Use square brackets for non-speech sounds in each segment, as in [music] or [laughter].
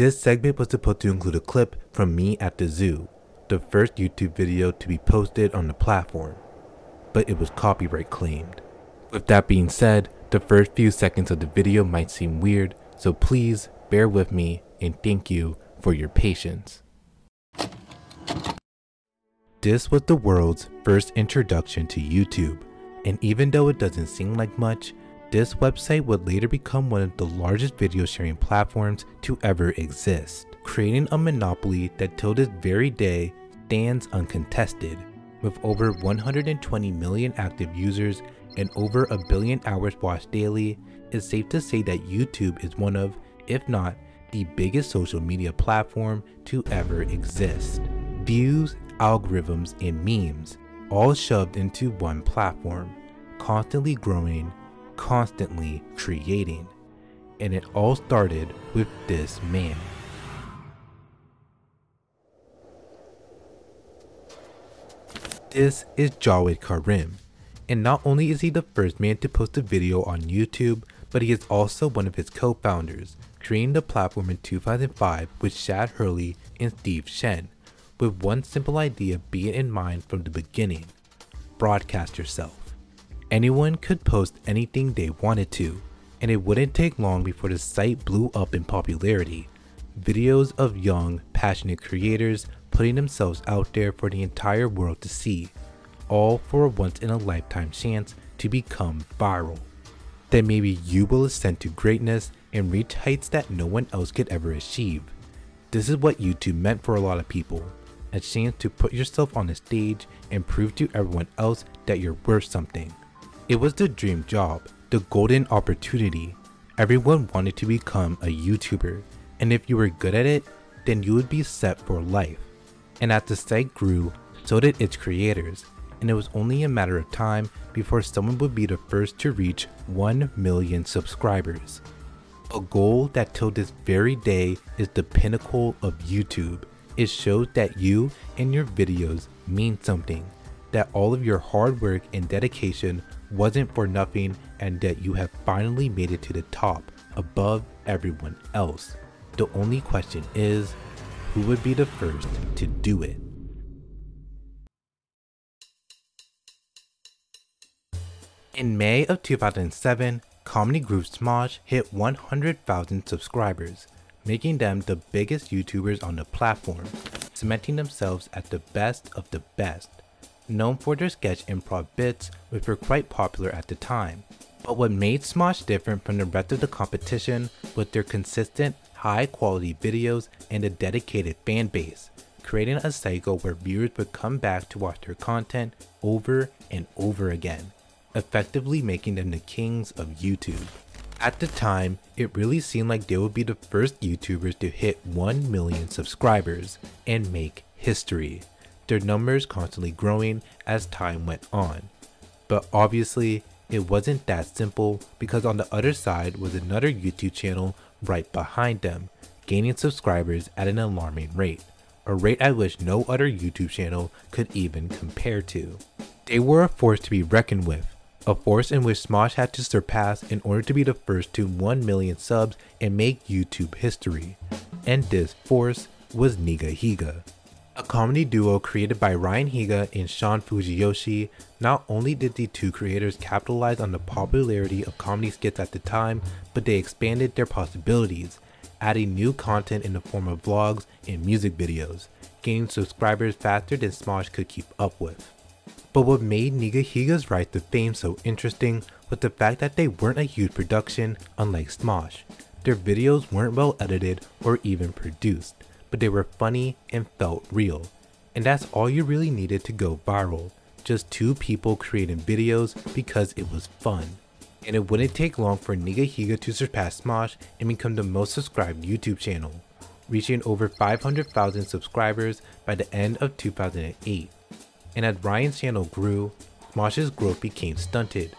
This segment was supposed to include a clip from me at the zoo, the first YouTube video to be posted on the platform, but it was copyright claimed. With that being said, the first few seconds of the video might seem weird, so please bear with me and thank you for your patience. This was the world's first introduction to YouTube, and even though it doesn't seem like much, this website would later become one of the largest video sharing platforms to ever exist, creating a monopoly that till this very day stands uncontested. With over 120 million active users and over a billion hours watched daily, it's safe to say that YouTube is one of, if not, the biggest social media platform to ever exist. Views, algorithms, and memes all shoved into one platform, constantly growing constantly creating. And it all started with this man. This is Jawed Karim, and not only is he the first man to post a video on YouTube, but he is also one of his co-founders, creating the platform in 2005 with Chad Hurley and Steve Chen, with one simple idea being in mind from the beginning, broadcast yourself. Anyone could post anything they wanted to, and it wouldn't take long before the site blew up in popularity. Videos of young, passionate creators putting themselves out there for the entire world to see, all for a once in a lifetime chance to become viral. Then maybe you will ascend to greatness and reach heights that no one else could ever achieve. This is what YouTube meant for a lot of people a chance to put yourself on the stage and prove to everyone else that you're worth something. It was the dream job, the golden opportunity. Everyone wanted to become a YouTuber, and if you were good at it, then you would be set for life. And as the site grew, so did its creators, and it was only a matter of time before someone would be the first to reach 1 million subscribers. A goal that till this very day is the pinnacle of YouTube. It shows that you and your videos mean something, that all of your hard work and dedication wasn't for nothing and that you have finally made it to the top above everyone else. The only question is, who would be the first to do it? In May of 2007, comedy group Smosh hit 100,000 subscribers, making them the biggest YouTubers on the platform, cementing themselves at the best of the best known for their sketch improv bits which were quite popular at the time. But what made Smosh different from the rest of the competition was their consistent, high quality videos and a dedicated fan base, creating a cycle where viewers would come back to watch their content over and over again, effectively making them the kings of YouTube. At the time, it really seemed like they would be the first YouTubers to hit 1 million subscribers and make history their numbers constantly growing as time went on. But obviously, it wasn't that simple because on the other side was another YouTube channel right behind them, gaining subscribers at an alarming rate, a rate at which no other YouTube channel could even compare to. They were a force to be reckoned with, a force in which Smosh had to surpass in order to be the first to 1 million subs and make YouTube history. And this force was Nigahiga. A comedy duo created by Ryan Higa and Sean Fujiyoshi, not only did the two creators capitalize on the popularity of comedy skits at the time, but they expanded their possibilities, adding new content in the form of vlogs and music videos, gaining subscribers faster than Smosh could keep up with. But what made Niga Higa's rise to fame so interesting was the fact that they weren't a huge production unlike Smosh. Their videos weren't well edited or even produced but they were funny and felt real. And that's all you really needed to go viral. Just two people creating videos because it was fun. And it wouldn't take long for Nigahiga to surpass Smosh and become the most subscribed YouTube channel, reaching over 500,000 subscribers by the end of 2008. And as Ryan's channel grew, Smosh's growth became stunted,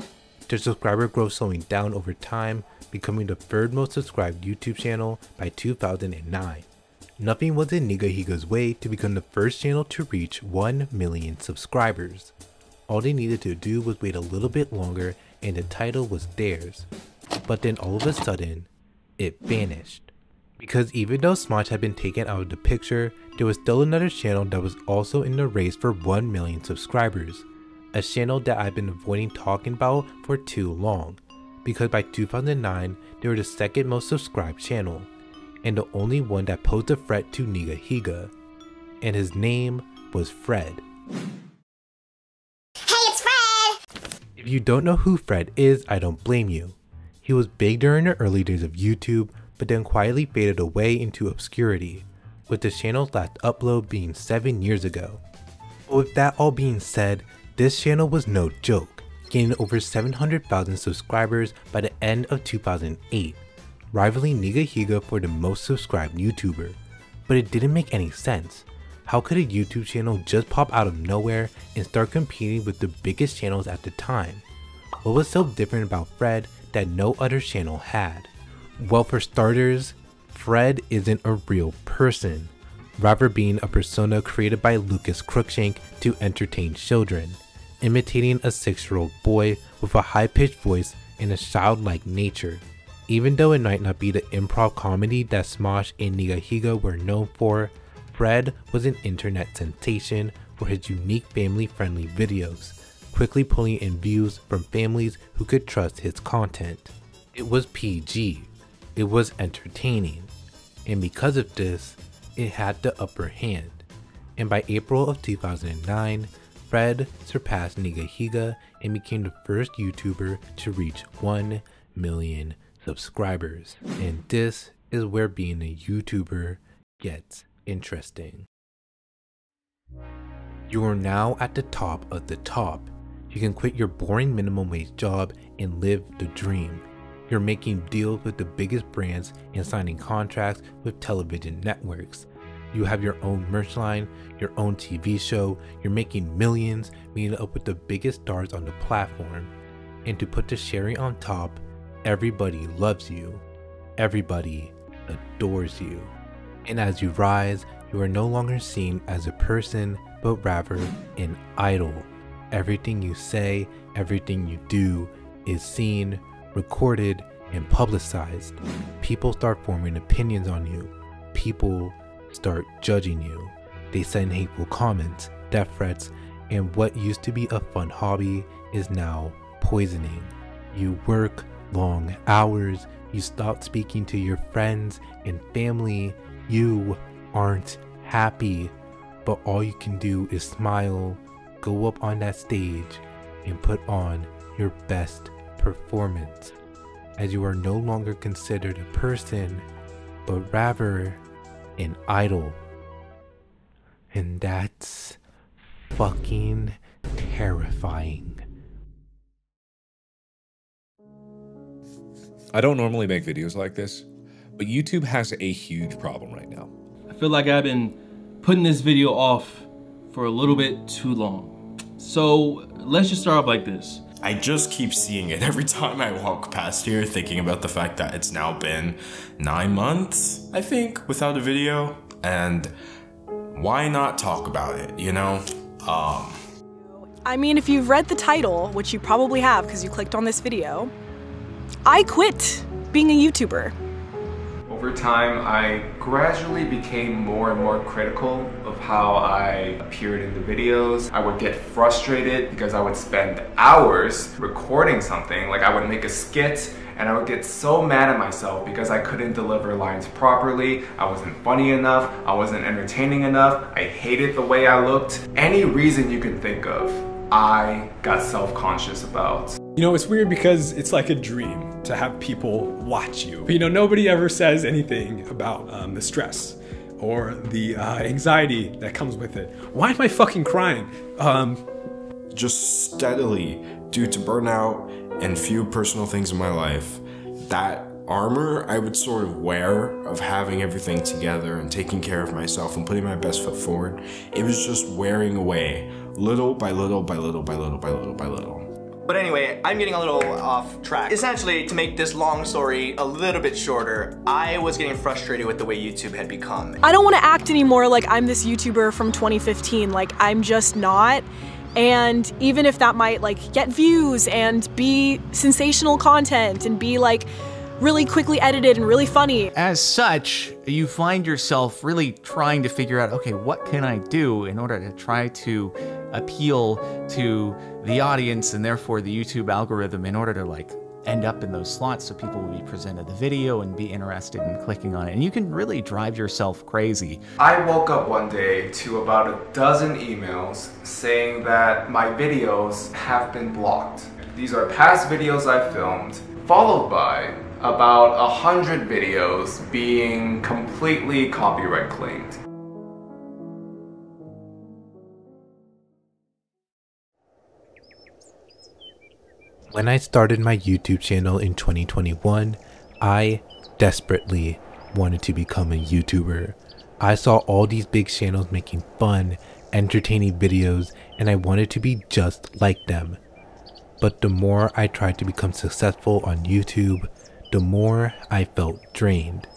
their subscriber growth slowing down over time, becoming the third most subscribed YouTube channel by 2009. Nothing was in Nigahiga's way to become the first channel to reach 1 million subscribers. All they needed to do was wait a little bit longer and the title was theirs. But then all of a sudden, it vanished. Because even though Smosh had been taken out of the picture, there was still another channel that was also in the race for 1 million subscribers. A channel that I've been avoiding talking about for too long. Because by 2009, they were the second most subscribed channel, and the only one that posed a threat to Nigahiga. And his name was Fred. Hey, it's Fred! If you don't know who Fred is, I don't blame you. He was big during the early days of YouTube, but then quietly faded away into obscurity, with the channel's last upload being 7 years ago. But with that all being said, this channel was no joke, gaining over 700,000 subscribers by the end of 2008, rivaling Nigahiga for the most subscribed YouTuber. But it didn't make any sense. How could a YouTube channel just pop out of nowhere and start competing with the biggest channels at the time? What was so different about Fred that no other channel had? Well, for starters, Fred isn't a real person, rather being a persona created by Lucas Cruikshank to entertain children, imitating a 6 year old boy with a high pitched voice and a childlike nature. Even though it might not be the improv comedy that Smosh and Nigahiga were known for, Fred was an internet sensation for his unique family friendly videos, quickly pulling in views from families who could trust his content. It was PG, it was entertaining, and because of this, it had the upper hand. And by April of 2009, Fred surpassed Nigahiga and became the first YouTuber to reach 1 million subscribers. And this is where being a YouTuber gets interesting. You are now at the top of the top. You can quit your boring minimum wage job and live the dream. You're making deals with the biggest brands and signing contracts with television networks. You have your own merch line, your own TV show, you're making millions, meeting up with the biggest stars on the platform. And to put the cherry on top, everybody loves you. Everybody adores you. And as you rise, you are no longer seen as a person, but rather an idol. Everything you say, everything you do is seen, recorded, and publicized. People start forming opinions on you. People start judging you. They send hateful comments, death threats, and what used to be a fun hobby is now poisoning. You work long hours, you stop speaking to your friends and family, you aren't happy, but all you can do is smile, go up on that stage, and put on your best performance, as you are no longer considered a person, but rather an idol. And that's fucking terrifying. I don't normally make videos like this, but YouTube has a huge problem right now. I feel like I've been putting this video off for a little bit too long. So let's just start off like this. I just keep seeing it [laughs] every time I walk past here, thinking about the fact that it's now been nine months, I think, without a video. And why not talk about it, you know? Um, I mean, if you've read the title, which you probably have because you clicked on this video, I quit being a YouTuber. Over time, I gradually became more and more critical of how I appeared in the videos. I would get frustrated because I would spend hours recording something, like I would make a skit and I would get so mad at myself because I couldn't deliver lines properly, I wasn't funny enough, I wasn't entertaining enough, I hated the way I looked. Any reason you can think of, I got self-conscious about. You know, it's weird because it's like a dream to have people watch you. But, you know, nobody ever says anything about um, the stress or the uh, anxiety that comes with it. Why am I fucking crying? Um, just steadily, due to burnout and few personal things in my life, that armor I would sort of wear of having everything together and taking care of myself and putting my best foot forward, it was just wearing away little by little by little by little by little by little. But anyway, I'm getting a little off track. Essentially, to make this long story a little bit shorter, I was getting frustrated with the way YouTube had become. I don't want to act anymore like I'm this YouTuber from 2015. Like, I'm just not. And even if that might like get views and be sensational content and be like really quickly edited and really funny. As such, you find yourself really trying to figure out okay, what can I do in order to try to appeal to the audience and therefore the YouTube algorithm in order to like end up in those slots so people will be presented the video and be interested in clicking on it. And you can really drive yourself crazy. I woke up one day to about a dozen emails saying that my videos have been blocked. These are past videos I filmed, followed by about a hundred videos being completely copyright claimed. When I started my YouTube channel in 2021, I desperately wanted to become a YouTuber. I saw all these big channels making fun, entertaining videos, and I wanted to be just like them. But the more I tried to become successful on YouTube, the more I felt drained.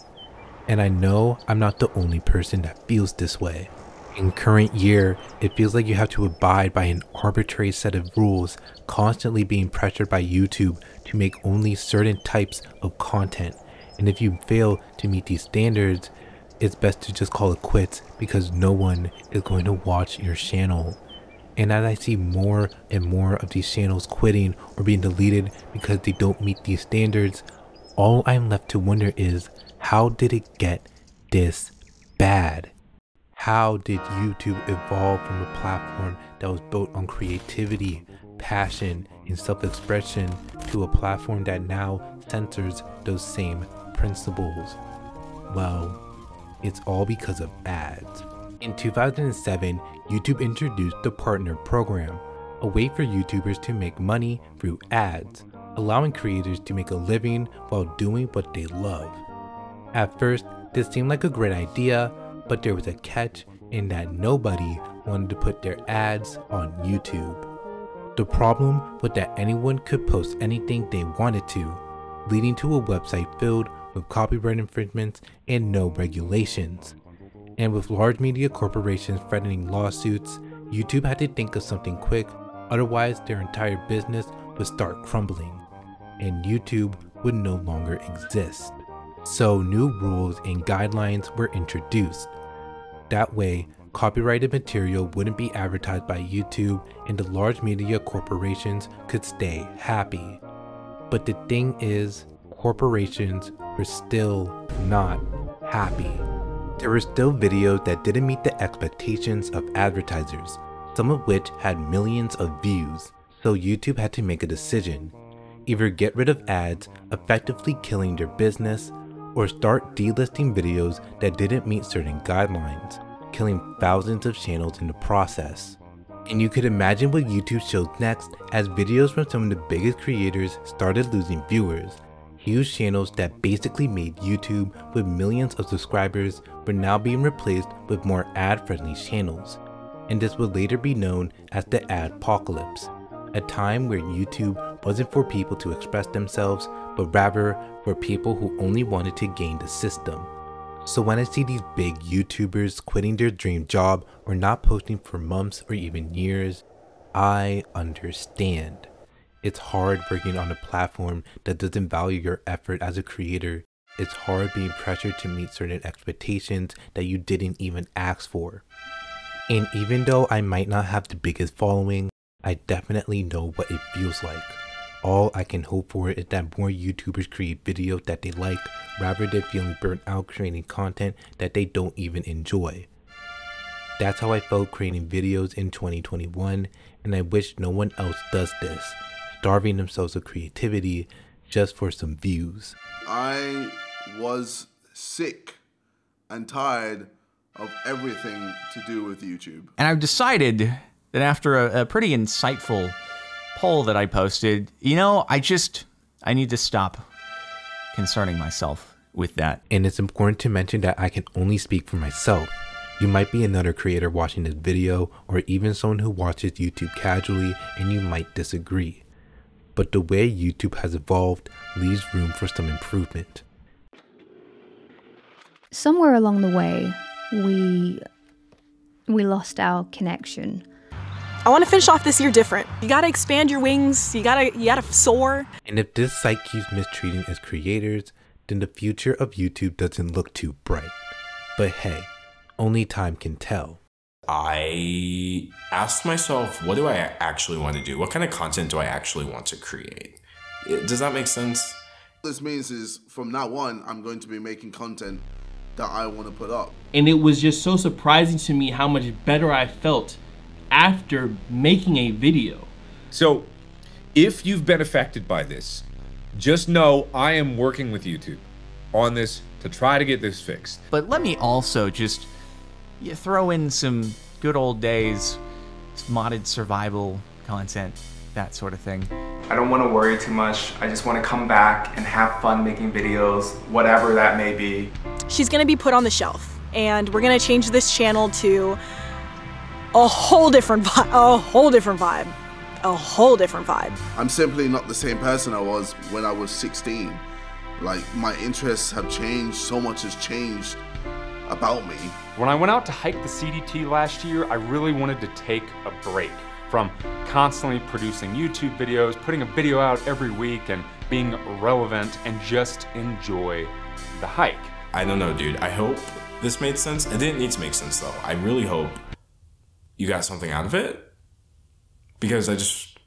And I know I'm not the only person that feels this way. In current year, it feels like you have to abide by an arbitrary set of rules, constantly being pressured by YouTube to make only certain types of content. And if you fail to meet these standards, it's best to just call it quits because no one is going to watch your channel. And as I see more and more of these channels quitting or being deleted because they don't meet these standards, all I'm left to wonder is how did it get this bad? How did YouTube evolve from a platform that was built on creativity, passion, and self expression to a platform that now censors those same principles? Well, it's all because of ads. In 2007, YouTube introduced the Partner Program, a way for YouTubers to make money through ads, allowing creators to make a living while doing what they love. At first, this seemed like a great idea but there was a catch in that nobody wanted to put their ads on YouTube. The problem was that anyone could post anything they wanted to, leading to a website filled with copyright infringements and no regulations. And with large media corporations threatening lawsuits, YouTube had to think of something quick, otherwise their entire business would start crumbling, and YouTube would no longer exist. So new rules and guidelines were introduced. That way, copyrighted material wouldn't be advertised by YouTube and the large media corporations could stay happy. But the thing is, corporations were still not happy. There were still videos that didn't meet the expectations of advertisers, some of which had millions of views, so YouTube had to make a decision. Either get rid of ads, effectively killing their business, or start delisting videos that didn't meet certain guidelines, killing thousands of channels in the process. And you could imagine what YouTube showed next as videos from some of the biggest creators started losing viewers. Huge channels that basically made YouTube with millions of subscribers were now being replaced with more ad-friendly channels. And this would later be known as the adpocalypse, a time where YouTube wasn't for people to express themselves, but rather for people who only wanted to gain the system. So when I see these big YouTubers quitting their dream job or not posting for months or even years, I understand. It's hard working on a platform that doesn't value your effort as a creator. It's hard being pressured to meet certain expectations that you didn't even ask for. And even though I might not have the biggest following, I definitely know what it feels like. All I can hope for is that more YouTubers create videos that they like rather than feeling burnt out creating content that they don't even enjoy. That's how I felt creating videos in 2021 and I wish no one else does this, starving themselves of creativity just for some views. I was sick and tired of everything to do with YouTube. And I've decided that after a, a pretty insightful poll that I posted, you know, I just I need to stop concerning myself with that. And it's important to mention that I can only speak for myself. You might be another creator watching this video or even someone who watches YouTube casually and you might disagree. But the way YouTube has evolved leaves room for some improvement. Somewhere along the way, we we lost our connection I want to finish off this year different. You gotta expand your wings. You gotta you gotta soar. And if this site keeps mistreating its creators, then the future of YouTube doesn't look too bright. But hey, only time can tell. I asked myself, what do I actually want to do? What kind of content do I actually want to create? Does that make sense? This means is from now on, I'm going to be making content that I want to put up. And it was just so surprising to me how much better I felt after making a video. So, if you've been affected by this, just know I am working with YouTube on this to try to get this fixed. But let me also just yeah, throw in some good old days, modded survival content, that sort of thing. I don't want to worry too much. I just want to come back and have fun making videos, whatever that may be. She's gonna be put on the shelf, and we're gonna change this channel to a whole different vibe. A whole different vibe. A whole different vibe. I'm simply not the same person I was when I was 16. Like, my interests have changed, so much has changed about me. When I went out to hike the CDT last year, I really wanted to take a break from constantly producing YouTube videos, putting a video out every week, and being relevant and just enjoy the hike. I don't know, dude. I hope this made sense. It didn't need to make sense, though. I really hope you got something out of it. Because I just.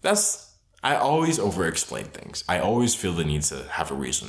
That's. I always over explain things. I always feel the need to have a reason